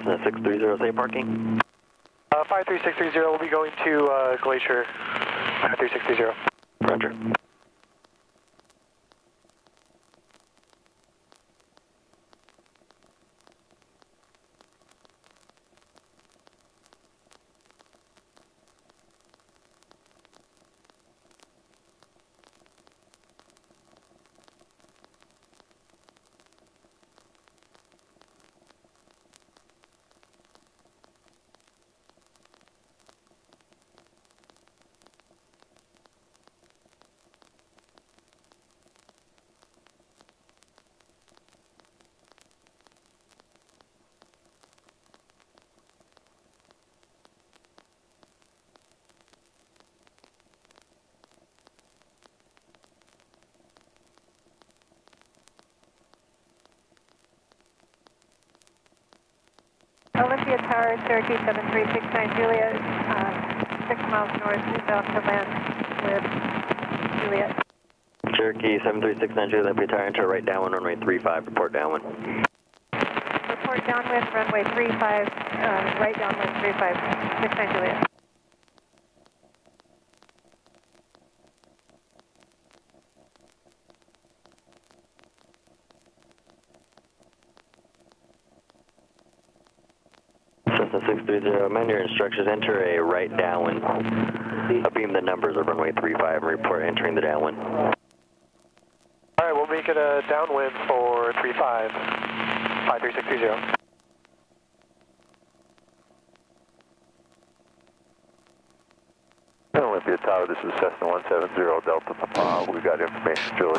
Cessna 630, say parking. Uh, 53630 will be going to uh, Glacier. 53630. Roger. Olympia Tower, Cherokee 7369 Juliet, uh, 6 miles north, south to land with Juliet. Cherokee 7369 Juliet, Olympia Tower, enter right downwind, runway 35, report downwind. Report downwind, runway 35, uh, right downwind 35, 69 Juliet. Cessna 630, amend your instructions, enter a right downwind. Beam the numbers of runway 35 and report entering the downwind. All right, we'll make it a downwind for 35. 53630. Olympia Tower, this is Cessna 170 Delta Papa. We've got information, Julie.